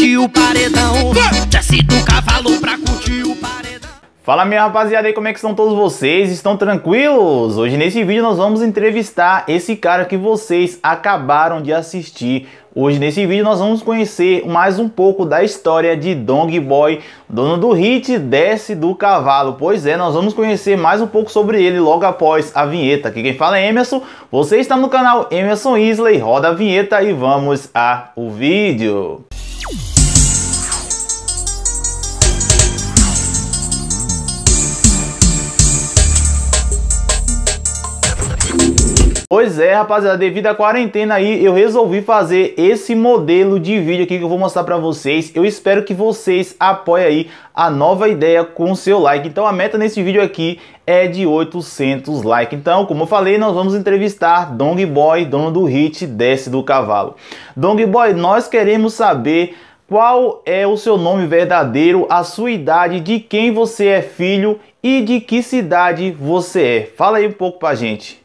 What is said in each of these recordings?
curtir o paredão. Desce do cavalo pra curtir o paredão. Fala minha rapaziada aí, como é que estão todos vocês? Estão tranquilos? Hoje nesse vídeo nós vamos entrevistar esse cara que vocês acabaram de assistir. Hoje nesse vídeo nós vamos conhecer mais um pouco da história de Dong Boy, dono do hit Desce do Cavalo. Pois é, nós vamos conhecer mais um pouco sobre ele logo após a vinheta. Aqui quem fala é Emerson, você está no canal Emerson Isley, roda a vinheta e vamos ao vídeo. Thank you. Pois é, rapaziada, devido à quarentena aí, eu resolvi fazer esse modelo de vídeo aqui que eu vou mostrar para vocês. Eu espero que vocês apoiem aí a nova ideia com o seu like. Então a meta nesse vídeo aqui é de 800 likes. Então, como eu falei, nós vamos entrevistar Dong Boy, dono do hit Desce do Cavalo. Dong Boy, nós queremos saber qual é o seu nome verdadeiro, a sua idade, de quem você é filho e de que cidade você é. Fala aí um pouco pra gente.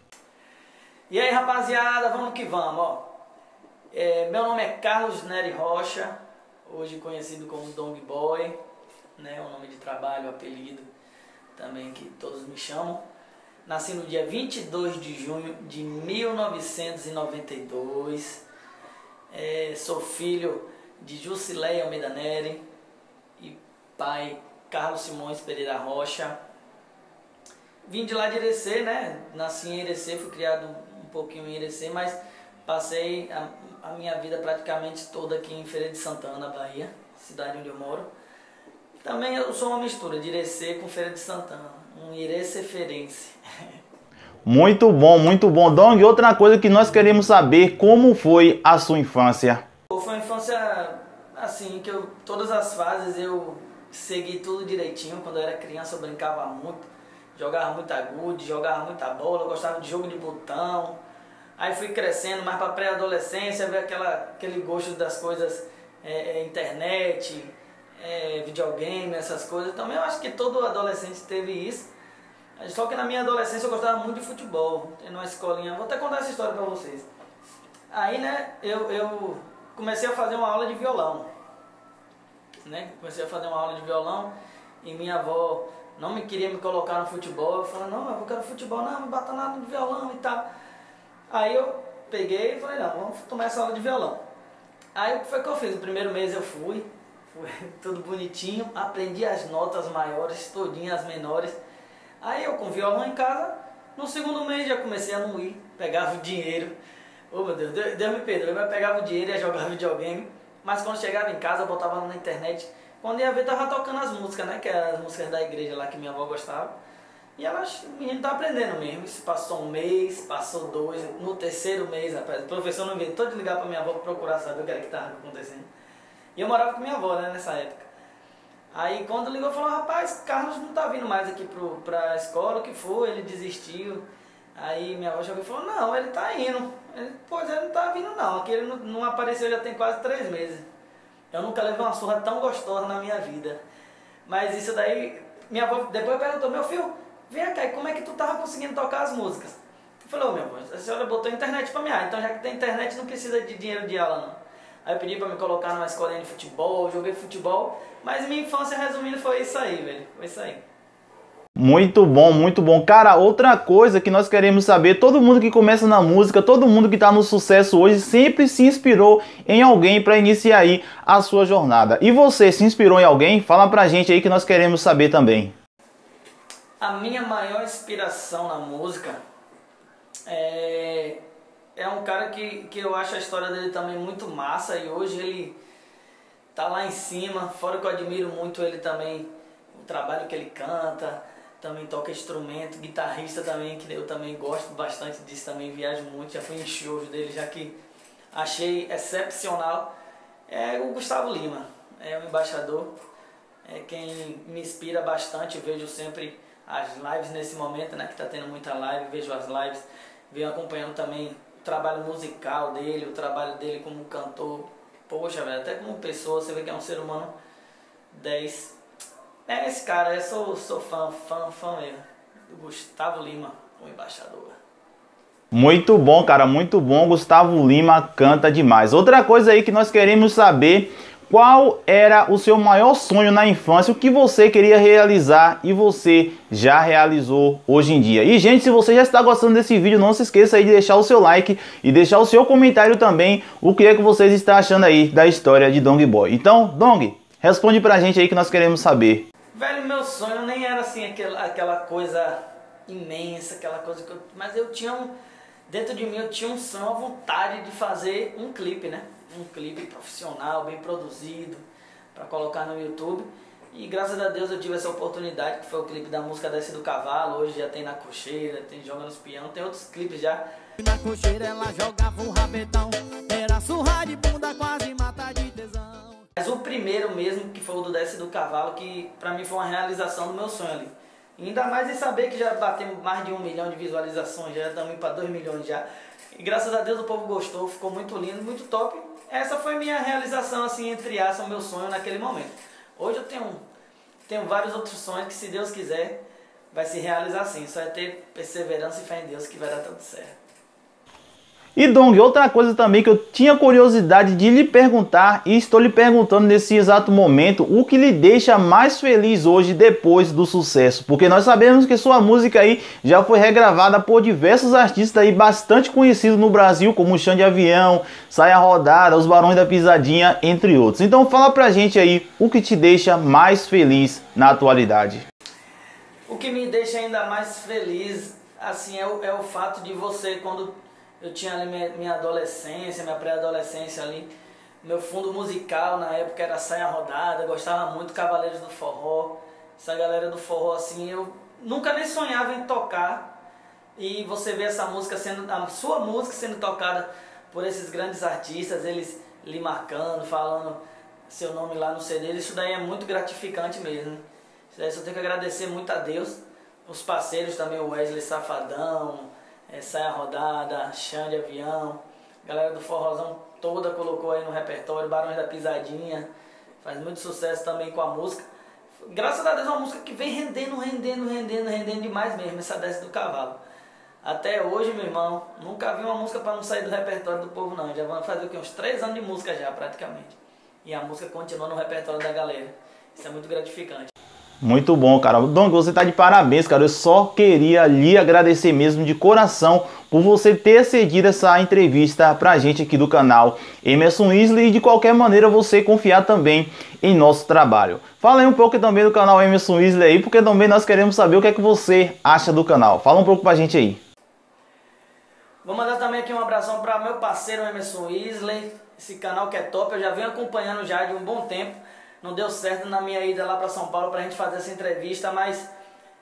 E aí rapaziada, vamos que vamos, ó. É, meu nome é Carlos Nery Rocha, hoje conhecido como Dong Boy, né, o nome de trabalho, o apelido também que todos me chamam. Nasci no dia 22 de junho de 1992, é, sou filho de Jusileia Almeida Nery e pai Carlos Simões Pereira Rocha. Vim de lá de Irecê, né? Nasci em Irecê, fui criado pouquinho em Irecê, mas passei a, a, minha vida praticamente toda aqui em Feira de Santana, Bahia, cidade onde eu moro. Também eu sou uma mistura de Irecê com Feira de Santana, um ireceferense. Muito bom, muito bom. Dong, outra coisa que nós queremos saber, como foi a sua infância? Foi uma infância assim, que eu, todas as fases eu segui tudo direitinho. Quando eu era criança eu brincava muito, jogava muita gude, jogava muita bola, gostava de jogo de botão, Aí fui crescendo, mais para pré-adolescência, ver aquela, aquele gosto das coisas, é, é, internet, é, videogame, essas coisas. Também eu acho que todo adolescente teve isso. Só que na minha adolescência eu gostava muito de futebol, numa escolinha. Vou até contar essa história para vocês. Aí, né, eu, eu comecei a fazer uma aula de violão. Né? Comecei a fazer uma aula de violão e minha avó não me queria me colocar no futebol. Eu falei, não, eu quero futebol, não, me bata nada no violão e tal. Aí eu peguei e falei, não, vamos tomar essa aula de violão. Aí o que foi eu fiz? No primeiro mês eu fui, fui tudo bonitinho, aprendi as notas maiores, todinhas as menores. Aí eu com violão em casa, no segundo mês já comecei a não ir, pegava o dinheiro. Oh meu Deus, Deus, me perdoe, mas pegava o dinheiro e jogar videogame. Mas quando chegava em casa, eu botava na internet. Quando ia ver, tava tocando as músicas, né? Que eram as músicas da igreja lá que minha avó gostava. E elas, o menino tá aprendendo mesmo. Isso passou um mês, passou dois, no terceiro mês, rapaz, o professor não inventou de ligar pra minha avó pra procurar saber o que era que tava acontecendo. E eu morava com minha avó, né, nessa época. Aí quando ligou, falou, rapaz, Carlos não tá vindo mais aqui pro, pra escola, o que foi? Ele desistiu. Aí minha avó já e falou, não, ele tá indo. Ele, pois ele não tá vindo não, aqui ele não, não apareceu já tem quase três meses. Eu nunca levei uma surra tão gostosa na minha vida. Mas isso daí, minha avó depois perguntou, meu filho, vem cá, e como é que tu tava conseguindo tocar as músicas? Eu falei, ô oh, meu avô, a senhora botou internet pra mim, ah, então já que tem internet não precisa de dinheiro de aula não. Aí eu pedi pra me colocar numa escolinha de futebol, joguei futebol, mas minha infância, resumindo, foi isso aí, velho, foi isso aí. Muito bom, muito bom. Cara, outra coisa que nós queremos saber, todo mundo que começa na música, todo mundo que está no sucesso hoje, sempre se inspirou em alguém para iniciar aí a sua jornada. E você, se inspirou em alguém? Fala pra gente aí que nós queremos saber também. A minha maior inspiração na música é, é um cara que, que eu acho a história dele também muito massa e hoje ele tá lá em cima, fora que eu admiro muito ele também, o trabalho que ele canta, também toca instrumento, guitarrista também, que eu também gosto bastante disso, também viajo muito, já fui em shows dele, já que achei excepcional, é o Gustavo Lima, é o embaixador, é quem me inspira bastante, vejo sempre as lives nesse momento, né, que está tendo muita live, vejo as lives, venho acompanhando também o trabalho musical dele, o trabalho dele como cantor. Poxa, velho, até como pessoa, você vê que é um ser humano 10. É esse cara, eu sou, sou fã, fã, fã mesmo. Do Gustavo Lima, o embaixador. Muito bom, cara, muito bom. Gustavo Lima canta demais. Outra coisa aí que nós queremos saber qual era o seu maior sonho na infância, o que você queria realizar e você já realizou hoje em dia. E gente, se você já está gostando desse vídeo, não se esqueça aí de deixar o seu like e deixar o seu comentário também, o que é que vocês estão achando aí da história de Dong Boy. Então, Dong, responde pra gente aí que nós queremos saber. Velho, meu sonho nem era assim aquela, aquela coisa imensa, aquela coisa que eu, mas eu tinha um dentro de mim eu tinha um sonho, uma vontade de fazer um clipe, né? Um clipe profissional, bem produzido, para colocar no YouTube. E graças a Deus eu tive essa oportunidade, que foi o clipe da música Desce do Cavalo, hoje já tem na cocheira, tem Joga nos Peão, tem outros clipes já. Na cocheira ela jogava um rabetão, era surra de bunda, quase mata de tesão. Mas o primeiro mesmo, que foi o do Desce do Cavalo, que pra mim foi uma realização do meu sonho ali. Ainda mais em saber que já batemos mais de um milhão de visualizações, já estamos para dois milhões já. E graças a Deus o povo gostou, ficou muito lindo, muito top. Essa foi minha realização, assim, entre aspas, meu sonho naquele momento. Hoje eu tenho, tenho vários outros sonhos que, se Deus quiser, vai se realizar assim. Só é ter perseverança e fé em Deus que vai dar tudo certo. E Dong, outra coisa também que eu tinha curiosidade de lhe perguntar e estou lhe perguntando nesse exato momento, o que lhe deixa mais feliz hoje depois do sucesso? Porque nós sabemos que sua música aí já foi regravada por diversos artistas aí bastante conhecidos no Brasil, como o Xande Avião, Saia Rodada, Os Barões da Pisadinha, entre outros. Então fala pra gente aí o que te deixa mais feliz na atualidade. O que me deixa ainda mais feliz, assim, é o, é o fato de você, quando eu tinha ali minha, adolescência, minha pré-adolescência ali. Meu fundo musical na época era Saia Rodada, gostava muito Cavaleiros do Forró. Essa galera do forró assim, eu nunca nem sonhava em tocar. E você vê essa música sendo, a sua música sendo tocada por esses grandes artistas, eles lhe marcando, falando seu nome lá no CD, isso daí é muito gratificante mesmo. Isso daí só tenho que agradecer muito a Deus, os parceiros também, o Wesley Safadão, é, Saia Rodada, Chão de Avião, galera do Forrozão toda colocou aí no repertório, Barões da Pisadinha, faz muito sucesso também com a música. Graças a Deus é uma música que vem rendendo, rendendo, rendendo, rendendo demais mesmo, essa desce do cavalo. Até hoje, meu irmão, nunca vi uma música para não sair do repertório do povo não. Já vamos fazer o quê? Uns três anos de música já, praticamente. E a música continua no repertório da galera. Isso é muito gratificante. Muito bom, cara. Dong, você tá de parabéns, cara. Eu só queria lhe agradecer mesmo de coração por você ter cedido essa entrevista pra gente aqui do canal Emerson Weasley e de qualquer maneira você confiar também em nosso trabalho. Fala aí um pouco também do canal Emerson Weasley aí, porque também nós queremos saber o que é que você acha do canal. Fala um pouco pra gente aí. Vou mandar também aqui um abração para meu parceiro Emerson Weasley, esse canal que é top, eu já venho acompanhando já de um bom tempo. Não deu certo na minha ida lá para São Paulo para a gente fazer essa entrevista, mas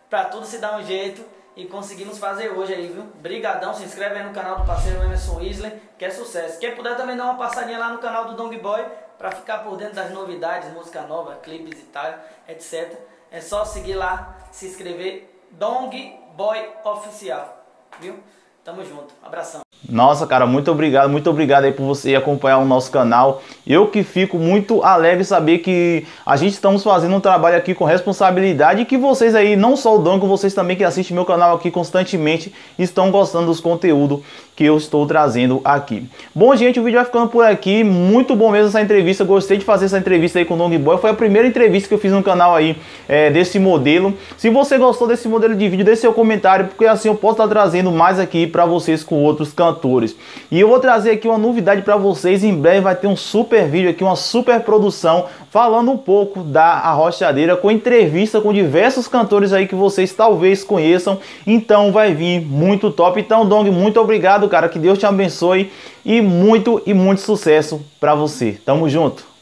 para tudo se dá um jeito e conseguimos fazer hoje aí, viu? Brigadão, se inscreve aí no canal do parceiro Emerson Weasley, que é sucesso. Quem puder também dar uma passadinha lá no canal do Dong Boy para ficar por dentro das novidades, música nova, clipes e tal, etc. É só seguir lá, se inscrever, Dong Boy Oficial, viu? Tamo junto, abração. Nossa, cara, muito obrigado, muito obrigado aí por você acompanhar o nosso canal. Eu que fico muito alegre saber que a gente estamos fazendo um trabalho aqui com responsabilidade e que vocês aí, não só o Danco, vocês também que assistem meu canal aqui constantemente, estão gostando dos conteúdos que eu estou trazendo aqui. Bom, gente, o vídeo vai ficando por aqui. Muito bom mesmo essa entrevista. Gostei de fazer essa entrevista aí com o Long Boy. Foi a primeira entrevista que eu fiz no canal aí é, desse modelo. Se você gostou desse modelo de vídeo, deixe seu comentário, porque assim eu posso estar trazendo mais aqui para vocês com outros cantores. E eu vou trazer aqui uma novidade para vocês. Em breve vai ter um super vídeo aqui, uma super produção, falando um pouco da Arrochadeira, com entrevista com diversos cantores aí que vocês talvez conheçam. Então vai vir muito top. Então, Dong, muito obrigado, cara. Que Deus te abençoe e muito e muito sucesso para você. Tamo junto.